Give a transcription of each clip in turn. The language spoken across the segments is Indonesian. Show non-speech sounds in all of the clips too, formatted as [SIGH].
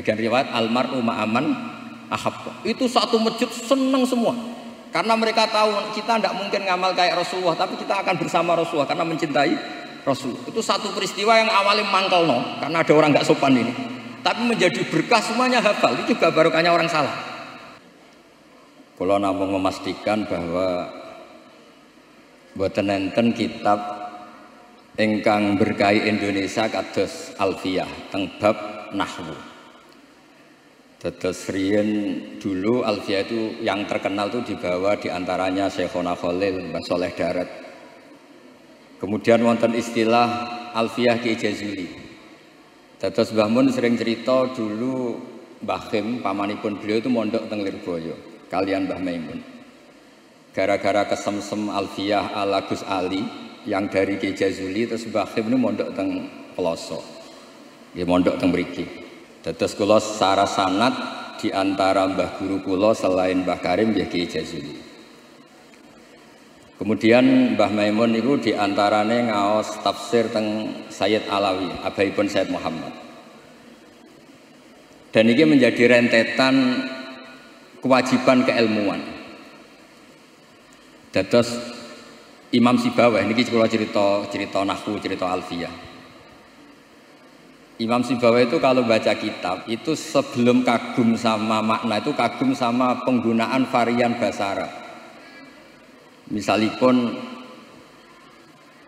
Sebagian riwayat almar'u ma'aman ahab. Itu satu masjid senang semua. Karena mereka tahu kita tidak mungkin ngamal kayak Rasulullah, tapi kita akan bersama Rasulullah karena mencintai Rasul. Itu satu peristiwa yang awalnya mangkal no, karena ada orang nggak sopan ini. Tapi menjadi berkah semuanya hafal. Itu juga barokahnya orang salah. Kalau namun memastikan bahwa buat enten kitab engkang berkai Indonesia kados Alfiyah teng bab nahwu. Terus Rien dulu Alfia itu yang terkenal itu dibawa di antaranya Syekhona Khalil, Mbah Soleh Darat. Kemudian wonten istilah Alfiah Ki Jazuli. Terus Mbah Mun sering cerita dulu Mbah Kim, pamanipun beliau itu mondok teng Lirboyo, kalian Mbah Maimun. Gara-gara kesemsem Alfiah ala Gus Ali yang dari Ki Jazuli terus Mbah Kim ini mondok teng Peloso. Dia mondok teng Mriki. Dados kula secara sanat di antara Mbah Guru kula selain Mbah Karim nggih Jazuli. Kemudian Mbah Maimun itu di antarane ngaos tafsir teng Sayyid Alawi, abaipun Sayyid Muhammad. Dan ini menjadi rentetan kewajiban keilmuan. Dados Imam Sibawah ini kalau cerita cerita nahwu, cerita alfiyah. Imam Sibawa itu kalau baca kitab itu sebelum kagum sama makna itu kagum sama penggunaan varian bahasa Arab. Misalipun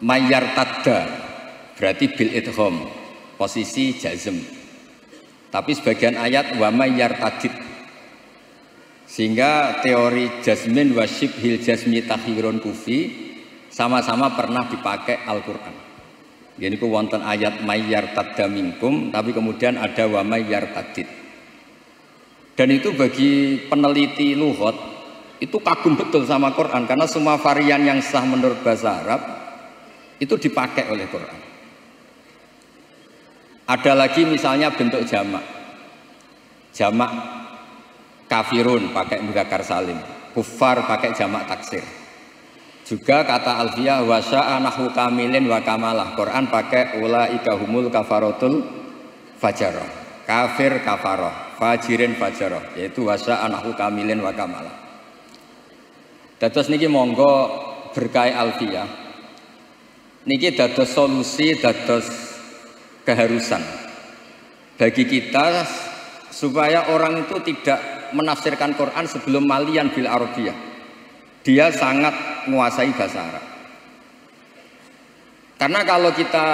mayar tadda berarti bil idhom posisi jazm. Tapi sebagian ayat wa mayar tadid sehingga teori jazmin wasyib hil jazmi takhirun kufi sama-sama pernah dipakai Al-Quran. Jadi ku wonten ayat mayyar tadda minkum, tapi kemudian ada wa mayyar tadid. Dan itu bagi peneliti luhut itu kagum betul sama Quran karena semua varian yang sah menurut bahasa Arab itu dipakai oleh Quran. Ada lagi misalnya bentuk jamak. Jamak kafirun pakai mudakar salim, kufar pakai jamak taksir. Juga kata Alfiyah wasya anahu kamilin wa kamalah. Quran pakai ula humul kafarotul fajaroh. Kafir kafaroh, fajirin fajaroh. Yaitu wasya anahu kamilin wa kamalah. Dados niki monggo berkai Alfiyah. Niki dados solusi, dados keharusan bagi kita supaya orang itu tidak menafsirkan Quran sebelum malian bil Arabiyah dia sangat menguasai bahasa Arab. Karena kalau kita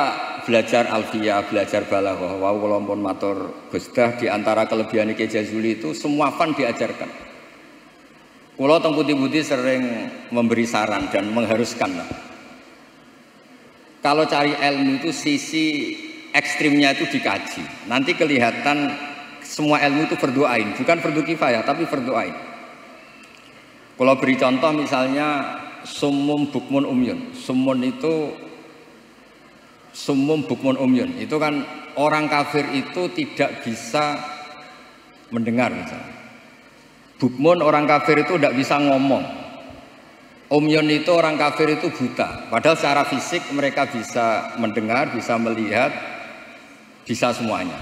belajar alfiyah, belajar balaghah, wow kalau pun matur Gusdah di antara kelebihan Ki Jazuli itu semua fan diajarkan. Kulo teng putih-putih sering memberi saran dan mengharuskan. Kalau cari ilmu itu sisi ekstrimnya itu dikaji. Nanti kelihatan semua ilmu itu berdoain, bukan fardu kifayah tapi berdoain. Kalau beri contoh misalnya sumum bukmun umyun. Sumun itu sumum bukmun umyun. Itu kan orang kafir itu tidak bisa mendengar misalnya. Bukmun orang kafir itu tidak bisa ngomong. Umyun itu orang kafir itu buta. Padahal secara fisik mereka bisa mendengar, bisa melihat, bisa semuanya.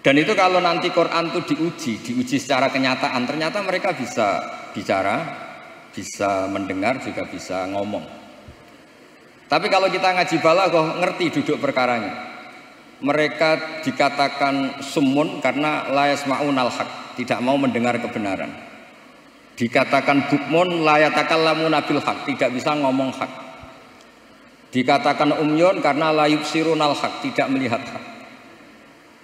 Dan itu kalau nanti Quran itu diuji, diuji secara kenyataan, ternyata mereka bisa bicara, bisa mendengar, juga bisa ngomong. Tapi kalau kita ngaji balaghah ngerti duduk perkaranya. Mereka dikatakan sumun karena layas ma'unal haq, tidak mau mendengar kebenaran. Dikatakan bukmun layatakallamu nabil haq, tidak bisa ngomong hak. Dikatakan umyun karena layub sirunal haq, tidak melihat hak.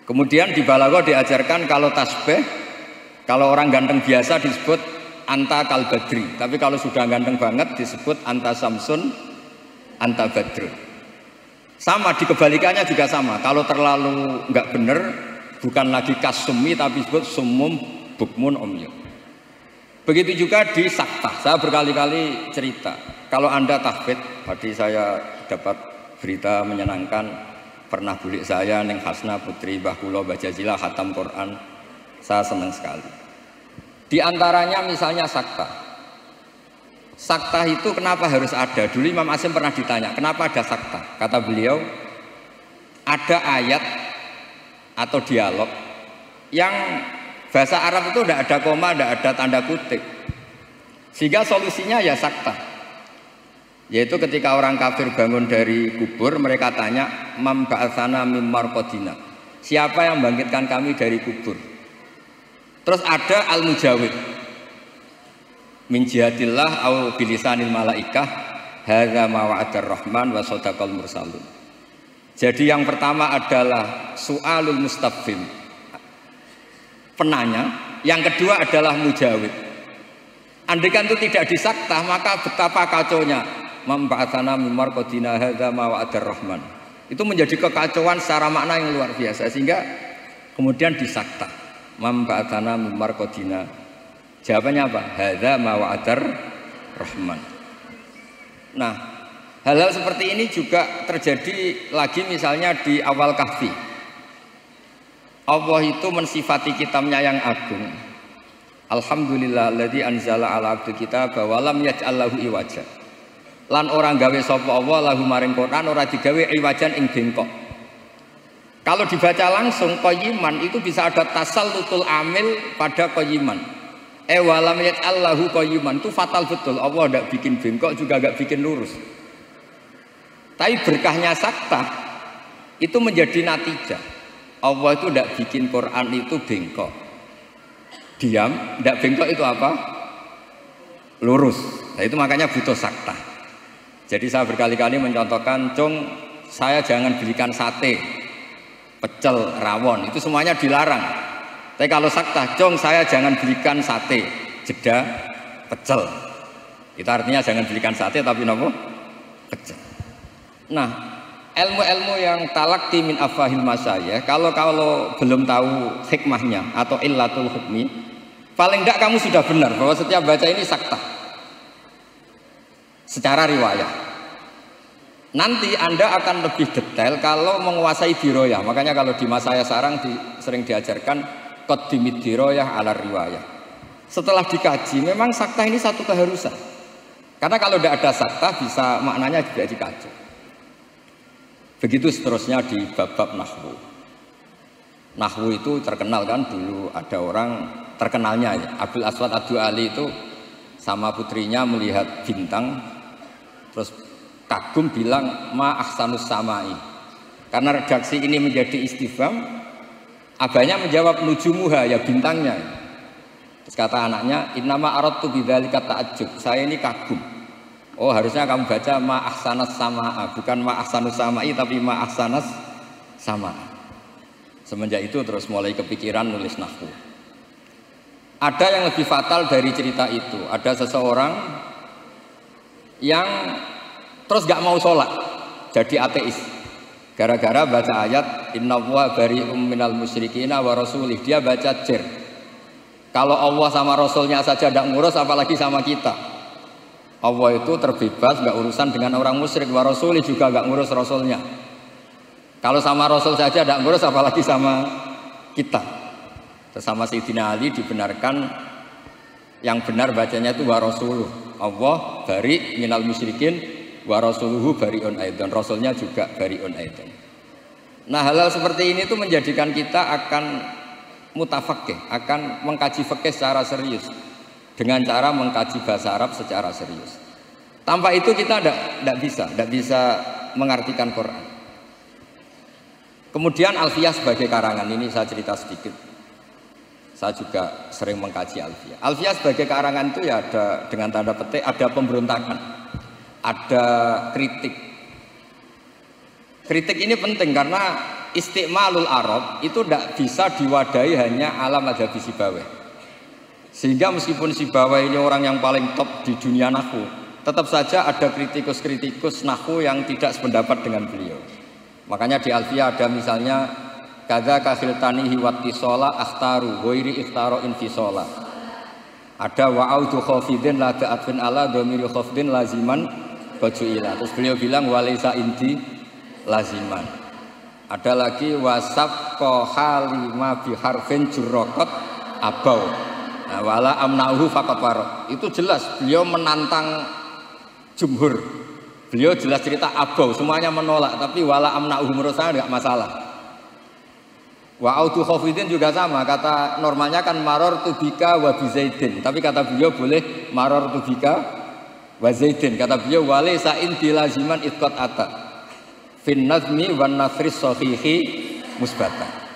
Kemudian di Balago diajarkan kalau tasbih, kalau orang ganteng biasa disebut anta kalbadri. Tapi kalau sudah ganteng banget disebut anta samsun, anta badrun. Sama di kebalikannya juga sama. Kalau terlalu nggak benar, bukan lagi kasumi tapi disebut sumum bukmun omyo. Begitu juga di sakta. Saya berkali-kali cerita. Kalau anda tahfid, tadi saya dapat berita menyenangkan pernah bulik saya neng Hasna putri Mbah Kulo Bajajila khatam Quran saya senang sekali di antaranya misalnya sakta sakta itu kenapa harus ada dulu Imam Asim pernah ditanya kenapa ada sakta kata beliau ada ayat atau dialog yang bahasa Arab itu tidak ada koma, tidak ada tanda kutip. Sehingga solusinya ya sakta. Yaitu ketika orang kafir bangun dari kubur, mereka tanya, Mam ba'athana mim marqadina. Siapa yang bangkitkan kami dari kubur? Terus ada al-mujawid. Min jihadillah au bilisanil malaikah hadza ma wa'adar rahman wa sadaqal mursalun. Jadi yang pertama adalah su'alul mustafim. Penanya, yang kedua adalah mujawid. Andaikan itu tidak disaktah, maka betapa kacaunya memba'atsana mimar qadina hadza ma wa'adar rahman. Itu menjadi kekacauan secara makna yang luar biasa sehingga kemudian disakta. Memba'atsana mimar qadina. Jawabannya apa? Hadza ma wa'adar rahman. Nah, hal-hal seperti ini juga terjadi lagi misalnya di awal kahfi. Allah itu mensifati kitabnya yang agung. Alhamdulillah alladzi anzala ala abdi kita bahwa lam yaj'al iwaja lan orang gawe sapa Allah lahu maring Quran ora digawe iwajan ing bengkok. Kalau dibaca langsung koyiman itu bisa ada tasal tutul amil pada koyiman. Eh walam Allahu koyiman itu fatal betul. Allah tidak bikin bengkok juga gak bikin lurus. Tapi berkahnya sakta itu menjadi natijah. Allah itu tidak bikin Quran itu bengkok. Diam, tidak bengkok itu apa? Lurus. Nah itu makanya butuh sakta. Jadi saya berkali-kali mencontohkan, cung saya jangan belikan sate, pecel, rawon, itu semuanya dilarang. Tapi kalau sakta, cung saya jangan belikan sate, jeda, pecel. Itu artinya jangan belikan sate tapi nopo pecel. Nah, ilmu-ilmu yang talak min afahil masaya, kalau kalau belum tahu hikmahnya atau illatul hukmi, paling tidak kamu sudah benar bahwa setiap baca ini sakta secara riwayat. Nanti Anda akan lebih detail kalau menguasai diroyah. Makanya kalau di masa saya sarang di, sering diajarkan kodimit diroyah ala riwayah. Setelah dikaji, memang sakta ini satu keharusan. Karena kalau tidak ada sakta bisa maknanya juga dikaji. Begitu seterusnya di bab-bab nahwu. Nahwu itu terkenal kan dulu ada orang terkenalnya ya. Abdul Aswad Abdul Ali itu sama putrinya melihat bintang Terus kagum bilang ma ahsanus samai. Karena redaksi ini menjadi istifham, abahnya menjawab nujumuha ya bintangnya. Terus kata anaknya, innama aradtu bidzalika ta'ajjub. Saya ini kagum. Oh, harusnya kamu baca ma ahsanas samaa, bukan ma ahsanus samai tapi ma ahsanas sama. Semenjak itu terus mulai kepikiran nulis nahwu. Ada yang lebih fatal dari cerita itu. Ada seseorang yang terus gak mau sholat. Jadi ateis. Gara-gara baca ayat inna wa bari minal musyrikina wa rasulih. Dia baca jer. Kalau Allah sama Rasulnya saja tidak ngurus apalagi sama kita. Allah itu terbebas gak urusan dengan orang musyrik. Wa rasulih juga gak ngurus Rasulnya. Kalau sama Rasul saja tidak ngurus apalagi sama kita. Sama Sayyidina Ali dibenarkan yang benar bacanya itu wa rasuluh. Allah bari minal musyrikin wa rasuluhu bariun aidan. Rasulnya juga bariun aidan. Nah hal-hal seperti ini tuh menjadikan kita akan mutafakih akan mengkaji fikih secara serius. Dengan cara mengkaji bahasa Arab secara serius. Tanpa itu kita tidak bisa tidak bisa mengartikan Quran. Kemudian Alfiyah sebagai karangan ini saya cerita sedikit. Saya juga sering mengkaji Alfiyah. Alfiyah sebagai karangan itu ya ada dengan tanda petik ada pemberontakan, ada kritik. Kritik ini penting karena istiqmalul Arab itu tidak bisa diwadahi hanya alam ada di Sibawai. Sehingga meskipun Sibawai ini orang yang paling top di dunia nahu, tetap saja ada kritikus-kritikus nahu yang tidak sependapat dengan beliau. Makanya di Alfiyah ada misalnya Kada tani hiwati sholat akhtaru Goiri ikhtaro infisola Ada wa'audu khofidin la da'atfin ala domiri khofidin laziman baju'ila Terus beliau bilang walisa inti laziman. Ada lagi wasab kohalima biharfin jurrokot abau. Nah, Wala amnauhu fakot warok. Itu jelas beliau menantang jumhur. Beliau jelas cerita abau semuanya menolak Tapi wala amnauhu menurut saya tidak masalah. Wa autu khafidin juga sama, kata normalnya kan maror tubika wa bizaidin. Tapi kata beliau boleh maror tubika wa zaidin. Kata beliau wale sa'in dilaziman itqat ata. Fin nazmi wan nasri sahihi musbata.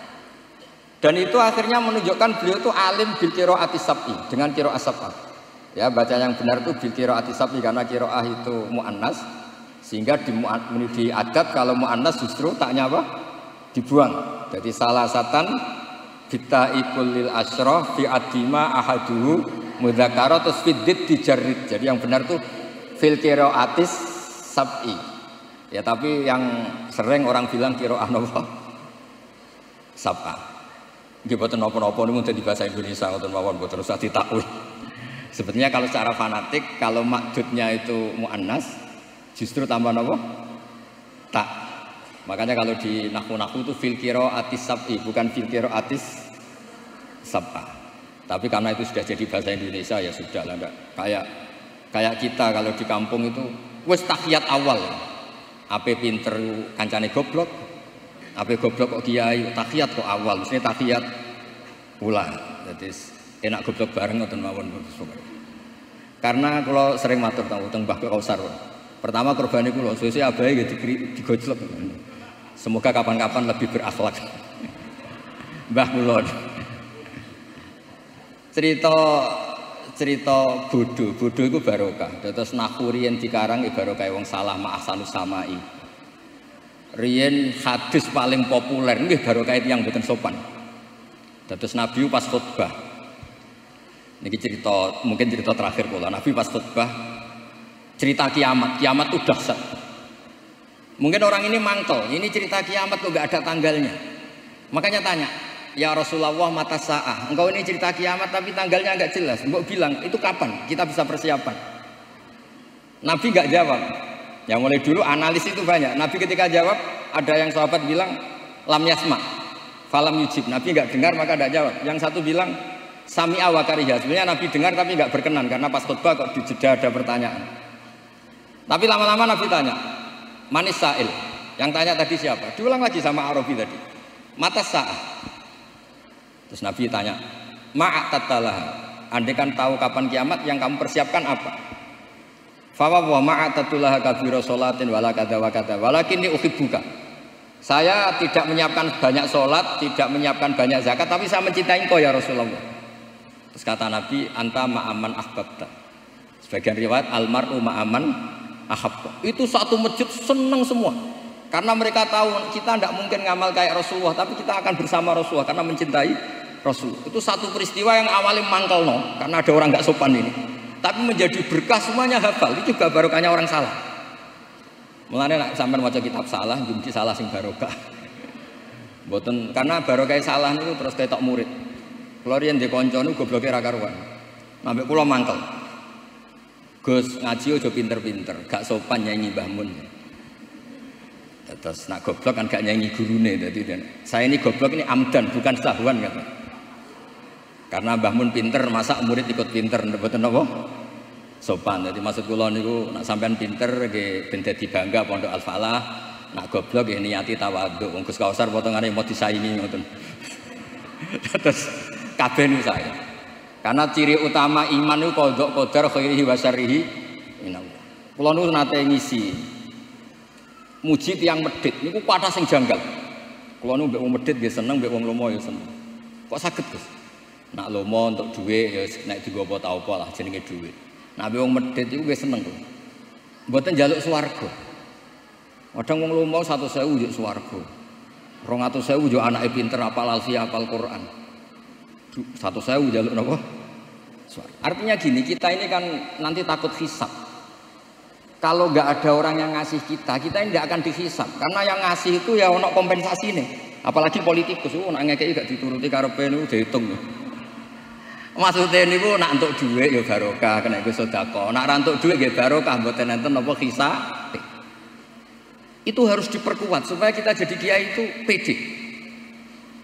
Dan itu akhirnya menunjukkan beliau itu alim bil qiraati sab'i dengan qiraat sab'ah. Ya, baca yang benar itu bil qiraati sab'i karena qiraah itu muannas sehingga di, di adat kalau muannas justru taknya apa? dibuang jadi salah satan kita ikulil asroh fi adima ahaduhu mudakaro terus fidit dijarit. Jadi yang benar tuh fil atis sab'i. Ya tapi yang sering orang bilang kiro anopo sab'a. Nggih boten napa-napa niku di bahasa Indonesia ngoten mawon boten usah ditakwil. Sebetulnya kalau secara fanatik kalau makdudnya itu muannas justru tambah nopo tak Makanya kalau di nahu-nahu itu fil atis sab'i, bukan fil atis sab'a. Tapi karena itu sudah jadi bahasa Indonesia ya sudah lah enggak. Kayak kayak kita kalau di kampung itu wes tahiyat awal. Ape pinter kancane goblok. Ape goblok kok kiai tahiyat kok awal, mesti tahiyat pula. Jadi enak goblok bareng ngoten mawon Karena kalau sering matur tahu teng Mbah Kausar. Pertama korban itu loh, sesuai abai gitu digojlok. Semoga kapan-kapan lebih berakhlak. [LAUGHS] Mbah Mulon. Cerita cerita bodoh, bodoh itu barokah. Terus nakuri yang dikarang barokah wong salah ma'asanu samai. Rien hadis paling populer ini barokah yang bukan sopan. Terus Nabi pas khutbah. Ini cerita mungkin cerita terakhir pula. Nabi pas khutbah cerita kiamat, kiamat itu dahsyat. Mungkin orang ini mangkel, ini cerita kiamat kok gak ada tanggalnya. Makanya tanya, ya Rasulullah mata sa'ah. Engkau ini cerita kiamat tapi tanggalnya nggak jelas. Engkau bilang itu kapan? Kita bisa persiapan. Nabi nggak jawab. Ya mulai dulu analis itu banyak. Nabi ketika jawab, ada yang sahabat bilang lam yasma, falam yujib. Nabi nggak dengar maka tidak jawab. Yang satu bilang sami awakariha. Sebenarnya Nabi dengar tapi nggak berkenan karena pas khutbah kok di jeda ada pertanyaan. Tapi lama-lama Nabi tanya, Manis Sa'il. Yang tanya tadi siapa? Diulang lagi sama Arabi tadi. Mata sa'ah. Terus Nabi tanya, Ma'at tatalah. Andai kan tahu kapan kiamat, yang kamu persiapkan apa? Fawa wa ma'at tatulah kabiro sholatin wala kada wa kada. Walakin buka. Saya tidak menyiapkan banyak sholat, tidak menyiapkan banyak zakat, tapi saya mencintai kau ya Rasulullah. Terus kata Nabi, anta ma'aman ahbabta. Sebagian riwayat, almaru ma'aman ahab. Itu satu masjid senang semua. Karena mereka tahu kita tidak mungkin ngamal kayak Rasulullah, tapi kita akan bersama Rasulullah karena mencintai Rasul. Itu satu peristiwa yang awalnya mangkel no, karena ada orang nggak sopan ini. Tapi menjadi berkah semuanya hafal. Itu juga barokahnya orang salah. Mulanya nak sampai baca kitab salah, jumci salah sing barokah. Boten karena barokah salah itu terus ketok murid. Kalau yang di konco itu gobloknya rakaruan. Sampai pulau mangkel. Gus ngaji ojo pinter-pinter, gak sopan nyanyi Mbah Mun. Terus nak goblok kan gak nyanyi gurune tadi dan saya ini goblok ini amdan bukan sahwan kata. Karena Mbah Mun pinter, masa murid ikut pinter, mboten napa? Sopan. Jadi maksud kula niku nak sampean pinter nggih ben dadi bangga Pondok Al Falah. Nak goblok ya niati tawadhu. Wong Gus Kausar potongane mau disaingi ngoten. [LAUGHS] Terus kabeh saya. Karena ciri utama iman itu kodok kodar khairihi wa minallah. Kula nate ngisi muji tiang medit niku kuwata sing janggal. Kula nu wong medit nggih seneng, mbek wong lomo ya seneng. Kok saged, Gus? Nak lomo untuk duit ya nek digo apa tau apa lah jenenge duit. Nak wong medit iku nggih seneng kok. Mboten njaluk swarga. Kadang wong lomo 100.000 njuk swarga. 200.000 njuk anake pinter apal alfiah apal Quran satu sewu jaluk nopo artinya gini kita ini kan nanti takut hisap kalau nggak ada orang yang ngasih kita kita tidak akan dihisap karena yang ngasih itu ya ono kompensasi nih apalagi politikus oh nak ngekei gak dituruti karepe niku dihitung maksudnya bu nak untuk duit ya barokah kena gue sodako nak rantuk duit ya barokah buat nenten nopo hisap itu harus diperkuat supaya kita jadi kiai itu pede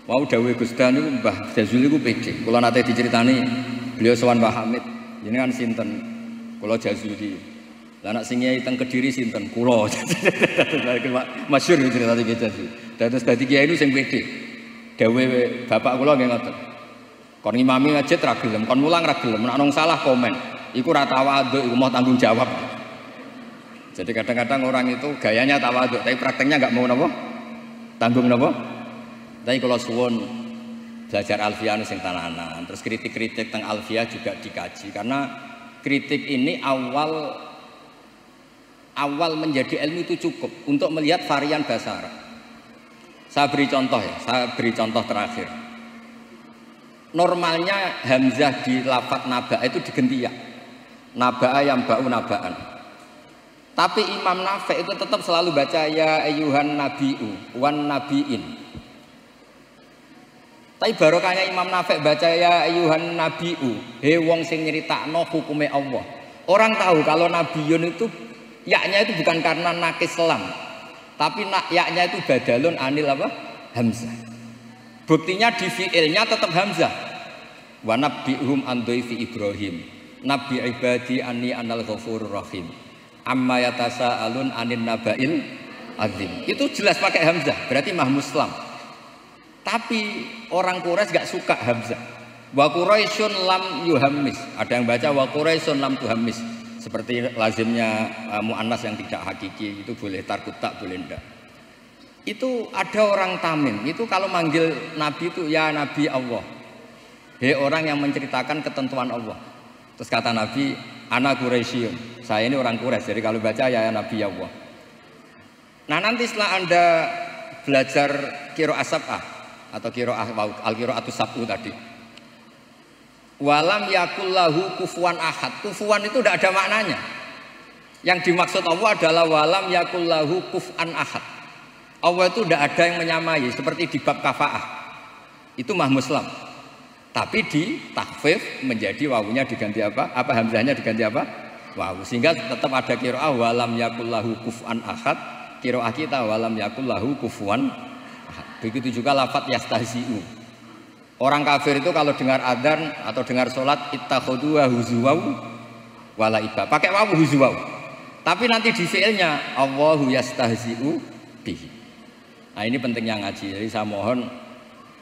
Mau dawe Gusdan itu Mbah Jazuli itu pede. Kalau nanti diceritani beliau sowan Mbah Hamid. Kan sinten. Kalau Jazuli. Lah anak sing kiai teng Kediri sinten? Kula. [LAUGHS] Masyhur cerita iki Jazuli. Terus dadi kiai itu sing pede. Dewe bapak kula nggih ngoten. Kon ngimami masjid ra gelem, kon mulang ra gelem, nek salah komen. Iku ra tawaduk, iku mau tanggung jawab. Jadi kadang-kadang orang itu gayanya tawaduk, tapi prakteknya nggak mau nopo tanggung nopo. Tapi kalau suwon belajar alfiah sing tananan, terus kritik-kritik tentang alfiah juga dikaji karena kritik ini awal awal menjadi ilmu itu cukup untuk melihat varian bahasa Arab. Saya beri contoh ya, saya beri contoh terakhir. Normalnya hamzah di lafat naba itu digenti ya. Naba yang bau nabaan. Tapi Imam Nafi itu tetap selalu baca ya ayuhan nabiu wan nabiin. Tapi barokahnya Imam Nafi baca ya ayuhan nabiu, he wong sing nyeritakno hukume Allah. Orang tahu kalau nabiun itu yaknya itu bukan karena nakis selam, tapi nak yaknya itu badalun anil apa? Hamzah. Buktinya di fiilnya tetap Hamzah. Wa nabbi'hum an Ibrahim. Nabi ibadi anni anal ghafurur rahim amma yatasa alun anin nabail azim. Itu jelas pakai hamzah, berarti mah muslam. Tapi orang Quraisy gak suka hamzah. Wa Quraisyun lam yuhammis. Ada yang baca wa Quraisyun lam tuhammis. Seperti lazimnya uh, muannas yang tidak hakiki itu boleh tarkutak boleh ndak. Itu ada orang Tamim, itu kalau manggil Nabi itu ya Nabi Allah. Hei orang yang menceritakan ketentuan Allah. Terus kata Nabi, anak Quraisyun. Saya ini orang Quraisy, jadi kalau baca ya, ya Nabi Allah. Nah nanti setelah anda belajar kiro asabah atau kiro al kiro atau sabu tadi, walam yakullahu kufuan ahad. Kufuan itu tidak ada maknanya. Yang dimaksud Allah adalah walam yakullahu kufan ahad. Allah itu tidak ada yang menyamai seperti di bab kafaah. Itu mah muslim. Tapi di takfif menjadi wawunya diganti apa? Apa hamzahnya diganti apa? Wawu. Sehingga tetap ada kiroah walam yakullahu kufan ahad. Kiroah kita walam yakullahu kufuan. Begitu juga lafat yastahzi'u. Orang kafir itu kalau dengar adzan atau dengar sholat ittakhudu wa huzuwau wala iba. Pakai wawu huzuwau. Tapi nanti di fiilnya Allahu yastahzi'u bihi. Nah ini pentingnya ngaji. Jadi saya mohon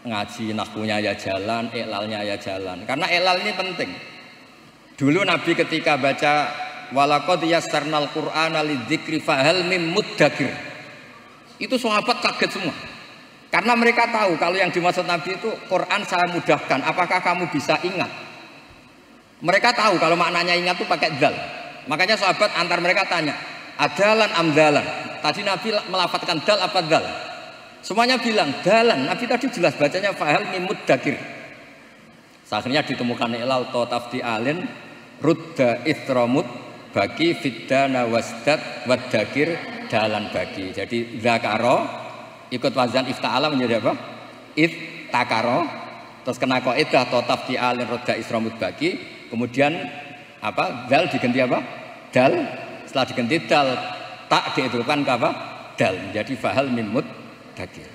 ngaji nahkunya ya jalan, iklalnya ya jalan. Karena iklal ini penting. Dulu Nabi ketika baca walaqad yassarnal qur'ana lidzikri fahal mim muddakir. Itu sahabat kaget semua. Karena mereka tahu kalau yang dimaksud Nabi itu Quran saya mudahkan, apakah kamu bisa ingat? Mereka tahu kalau maknanya ingat itu pakai dal. Makanya sahabat antar mereka tanya, adalan amdalan. Tadi Nabi melafatkan dal apa dal? Semuanya bilang dalan. Nabi tadi jelas bacanya fahal mimud dakir. Akhirnya ditemukan ilal tafti alin rudda ithromut bagi fiddana wasdat wadakir dalan bagi. Jadi zakaro ikut wazan ifta'ala menjadi apa? takaro. Terus kena kok idah tafti alin rudda ithromut bagi kemudian apa? Dal diganti apa? Dal. Setelah diganti dal tak diidrukan ke apa? Dal. Menjadi fahal mimud dakir.